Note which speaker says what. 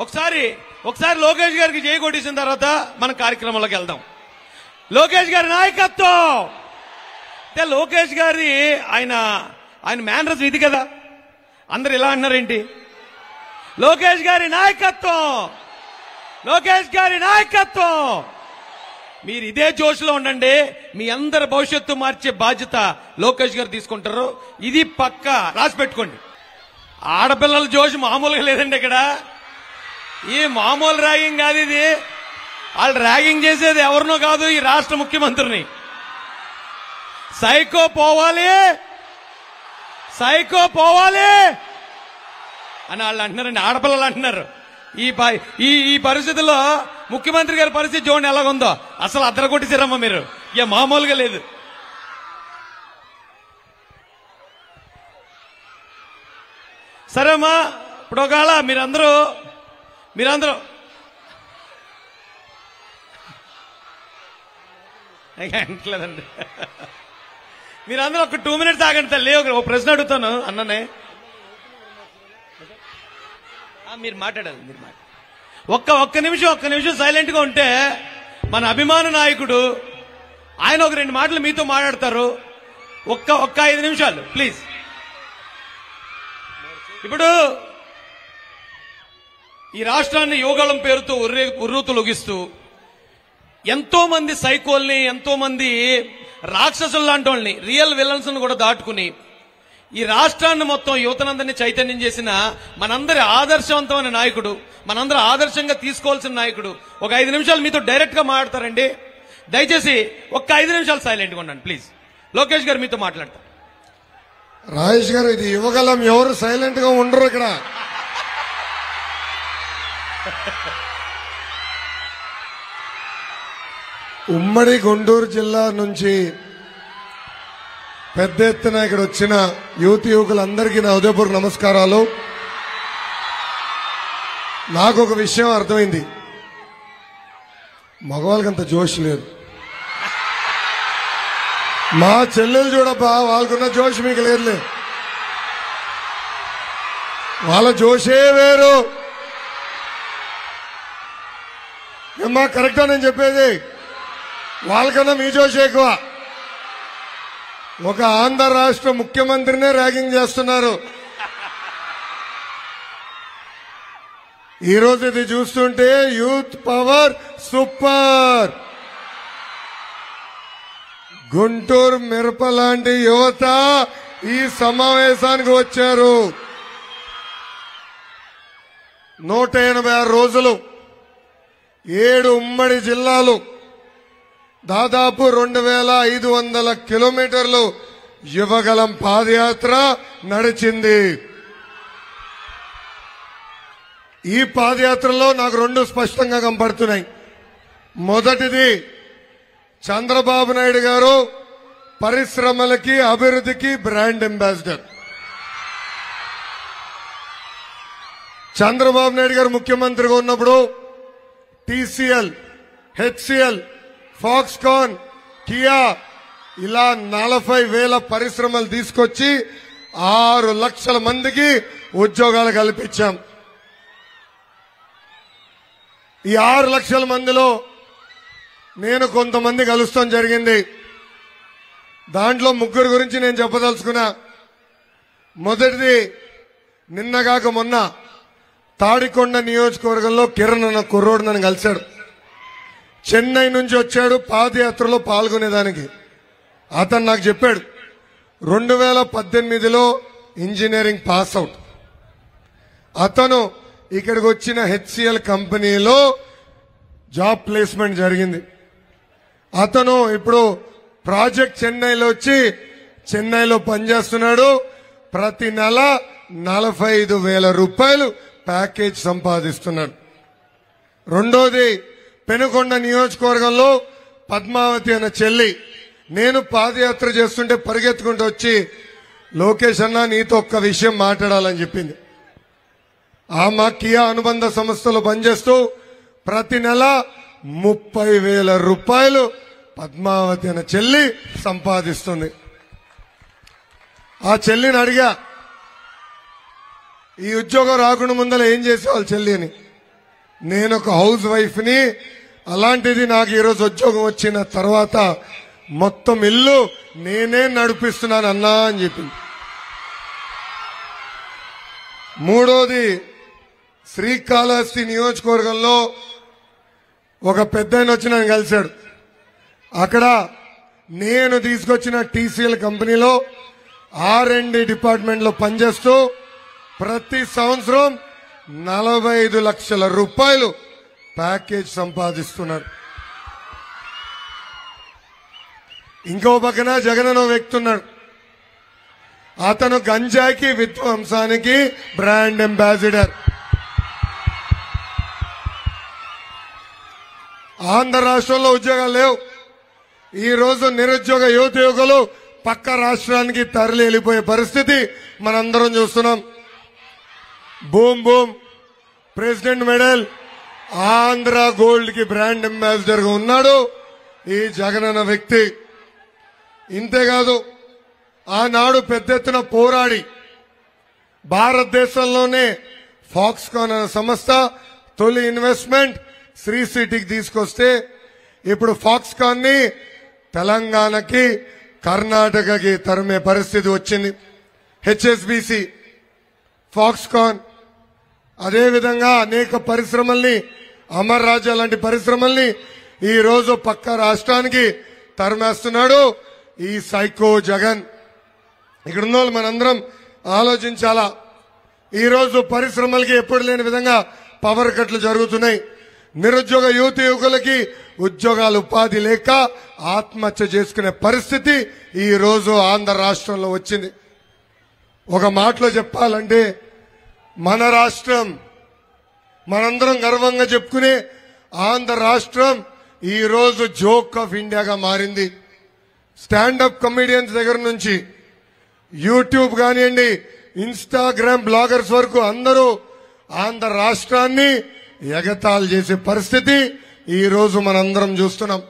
Speaker 1: ఒకసారి ఒకసారి లోకేష్ గారికి జై కొట్టేసిన తర్వాత మన కార్యక్రమంలోకి వెళ్దాం. లోకేష్ గారి నాయకత్వం! అంటే లోకేష్ గారి ఆయన ఆయన మేనరస్ ఇది కదా. అందరు ఇలా అన్నారేంటి లోకేష్ గారి నాయకత్వం! లోకేష్ గారి నాయకత్వం! మీరు ఇదే జోష్లో ఉండండి మీ అందరి భవిష్యత్తు మార్చే బాధ్యత లోకేష్ గారు తీసుకుంటారు. ఇది పక్క రాసి పెట్టుకోండి. ఆడపిల్లల జోష్ మామూలుగా లేదండి ఇక్కడ. ఈ మామూలు ర్యాగింగ్ కాదు ఇది. వాళ్ళు ర్యాగింగ్ చేసేది ఎవరినో కాదు ఈ రాష్ట్ర ముఖ్యమంత్రిని. సైకో పోవాలి. సైకో పోవాలి. అని వాళ్ళు అంటున్నారండి. ఆడపిల్లలు అంటున్నారు. ఈ ఈ ఈ పరిస్థితుల్లో ముఖ్యమంత్రి గారి పరిస్థితి చూడండి ఎలాగుందో. అసలు అద్దరగొట్టిసిరమ్మ మీరు. ఇక మామూలుగా లేదు. సరే అమ్మా ఇప్పుడు ఒకవేళ మీరందరూ మీరందరూ అంటలేదండి. మీరందరూ ఒక టూ మినిట్స్ ఆగండి తల్లి. ఒక ప్రశ్న అడుగుతాను అన్ననే. మీరు మాట్లాడాలి మీరు మాట్లాడాలి. ఒక్క ఒక్క నిమిషం ఒక్క నిమిషం సైలెంట్గా ఉంటే మన అభిమాన నాయకుడు ఆయన ఒక రెండు మాటలు మీతో మాట్లాడతారు. ఒక్క ఒక్క ఐదు నిమిషాలు ప్లీజ్ ఇప్పుడు ఈ రాష్ట్రాన్ని యోగాళం పేరుతో ఉర్రే ఉర్రూతులొగిస్తూ ఎంతో మంది సైకోల్ని ఎంతో మంది రాక్షసులు లాంటి వాళ్ళని రియల్ విలన్స్ కూడా దాటుకుని ఈ రాష్ట్రాన్ని మొత్తం యువతనందరినీ చైతన్యం చేసిన మనందరి ఆదర్శవంతమైన నాయకుడు మనందరూ ఆదర్శంగా తీసుకోవాల్సిన నాయకుడు ఒక ఐదు నిమిషాలు మీతో డైరెక్ట్గా మాట్లాడతారండి. దయచేసి ఒక్క ఐదు నిమిషాలు సైలెంట్గా ఉండండి ప్లీజ్ లోకేష్ గారు మీతో మాట్లాడతారు.
Speaker 2: రాజేష్ గారు ఇది యువగలం ఎవరు సైలెంట్గా ఉండరు ఇక్కడ. ఉమ్మడి గుంటూరు జిల్లా నుంచి పెద్ద ఎత్తున ఇక్కడ వచ్చిన యువతి యువకులందరికీ నా ఉదయపూర్వక నమస్కారాలు. నాకు ఒక విషయం అర్థమైంది. మగవాళ్ళకి అంత జోష్ లేదు. మా చెల్లెలు చూడబ్బా వాళ్ళకున్న జోష్ మీకు లేదులే. వాళ్ళ జోషే వేరు. ఏమ్మా కరెక్టా నేను చెప్పేది? వాళ్ళకన్నా మీ జోష్ ఎక్కువ. ఒక ఆంధ్ర రాష్ట్ర ముఖ్యమంత్రినే ర్యాగింగ్ చేస్తున్నారు. ఈ రోజు ఇది చూస్తుంటే యూత్ పవర్ సూపర్. గుంటూరు మిరప లాంటి యువత ఈ సమావేశానికి వచ్చారు. నూట ఎనభై ఆరు రోజులు ఏడు ఉమ్మడి జిల్లాలు దాదాపు రెండు వేల ఐదు వందల కిలోమీటర్లు యువగలం పాదయాత్ర నడిచింది. ఈ పాదయాత్రలో నాకు రెండు స్పష్టంగా కనపడుతున్నాయి. మొదటిది చంద్రబాబు నాయుడు గారు పరిశ్రమలకి అభివృద్ధికి బ్రాండ్ అంబాసిడర్. చంద్రబాబు నాయుడు గారు ముఖ్యమంత్రిగా ఉన్నప్పుడు టీసీఎల్ హెచ్సిఎల్ ఫాక్స్కాన్ కియా ఇలా నలభై వేల పరిశ్రమలు తీసుకొచ్చి ఆరు లక్షల మందికి ఉద్యోగాలు కల్పించాం. ఈ ఆరు లక్షల మందిలో నేను కొంతమంది కలుస్తాం జరిగింది. దాంట్లో ముగ్గురు గురించి నేను చెప్పదలుచుకున్నా. మొదటిది నిన్నగాక మొన్న తాడికొండ నియోజకవర్గంలో కిరణ్ అన్న కుర్రోడు నన్ను కలిశాడు. చెన్నై నుంచి వచ్చాడు పాదయాత్రలో పాల్గొనేదానికి. అతను నాకు చెప్పాడు రెండు వేల పద్దెనిమిదిలో ఇంజనీరింగ్ పాస్ అవుట్. అతను ఇక్కడికి వచ్చిన హెచ్సిఎల్ కంపెనీలో జాబ్ ప్లేస్మెంట్ జరిగింది. అతను ఇప్పుడు ప్రాజెక్ట్ చెన్నైలో వచ్చి చెన్నైలో పనిచేస్తున్నాడు. ప్రతి నెల నలభై ఐదు వేల రూపాయలు ప్యాకేజ్ సంపాదిస్తున్నాడు. రెండోది పెనుకొండ నియోజకవర్గంలో పద్మావతి అనే చెల్లి. నేను పాదయాత్ర చేస్తుంటే పరిగెత్తుకుంటూ వచ్చి లోకేష్ అన్న నీతో ఒక్క విషయం మాట్లాడాలని చెప్పింది. ఆమె కియా అనుబంధ సంస్థలో పనిచేస్తూ ప్రతి నెల ముప్పై వేల రూపాయలు పద్మావతి అనే చెల్లి సంపాదిస్తుంది. ఆ చెల్లిని అడిగా ఈ ఉద్యోగం రాకుండా ముందర ఏం చేసేవాళ్ళు చెల్లి అని. నేను ఒక హౌస్ వైఫ్ని అలాంటిది నాకు ఈరోజు ఉద్యోగం వచ్చిన తర్వాత మొత్తం ఇల్లు నేనే నడిపిస్తున్నాను అన్నా అని చెప్పింది. మూడోది శ్రీకాళహస్తి నియోజకవర్గంలో ఒక పెద్ద వచ్చి నన్ను కలిశాడు. అక్కడ నేను తీసుకొచ్చిన టీసీఎల్ కంపెనీలో ఆర్ అండ్ డిపార్ట్మెంట్లో పనిచేస్తూ ప్రతి సంవత్సరం నలభై ఐదు లక్షల రూపాయలు ప్యాకేజ్ సంపాదిస్తున్నారు. ఇంకో పక్కన జగనను వ్యక్తున్నాడు అతను గంజాకి విధ్వంసానికి బ్రాండ్ అంబాసిడర్. ఆంధ్ర రాష్ట్రంలో ఉద్యోగాలు లేవు. ఈ రోజు నిరుద్యోగ యువత యువకులు పక్క రాష్ట్రానికి తరలి వెళ్ళిపోయే పరిస్థితి మనందరం చూస్తున్నాం. Boom boom. President medal. Andhra గోల్డ్కి brand అంబాసిడర్గా ఉన్నాడు ఈ జగనన్న వ్యక్తి. ఇంతేకాదు ఆనాడు పెద్ద ఎత్తున పోరాడి భారతదేశంలోనే ఫాక్స్కాన్ అనే సంస్థ తొలి ఇన్వెస్ట్మెంట్ శ్రీ సిటీకి తీసుకొస్తే ఇప్పుడు ఫాక్స్కాన్ని తెలంగాణకి కర్ణాటకకి తరిమే పరిస్థితి వచ్చింది. హెచ్ఎస్బిసి ఫాక్స్కాన్ అదేవిధంగా అనేక పరిశ్రమల్ని అమర్ రాజా లాంటి పరిశ్రమల్ని ఈరోజు పక్క రాష్ట్రానికి తరిమేస్తున్నాడు ఈ సైకో జగన్. ఇక్కడ ఉన్న వాళ్ళు మనందరం ఆలోచించాలా? ఈరోజు పరిశ్రమలకి ఎప్పుడు లేని విధంగా పవర్ కట్లు జరుగుతున్నాయి. నిరుద్యోగ యువత యువకులకి ఉద్యోగాలు ఉపాధి లేక ఆత్మహత్య చేసుకునే పరిస్థితి ఈరోజు ఆంధ్ర రాష్ట్రంలో వచ్చింది. ఒక మాటలో చెప్పాలంటే మన రాష్ట్రం. మనందరం గర్వంగా చెప్పుకునే ఆంధ్ర రాష్ట్రం ఈరోజు జోక్ ఆఫ్ ఇండియాగా మారింది. స్టాండప్ కమెడియన్స్ దగ్గర నుంచి యూట్యూబ్ కానివ్వండి ఇన్స్టాగ్రామ్ బ్లాగర్స్ వరకు అందరూ ఆంధ్ర రాష్ట్రాన్ని ఎగతాలు చేసే పరిస్థితి ఈరోజు మనందరం చూస్తున్నాం.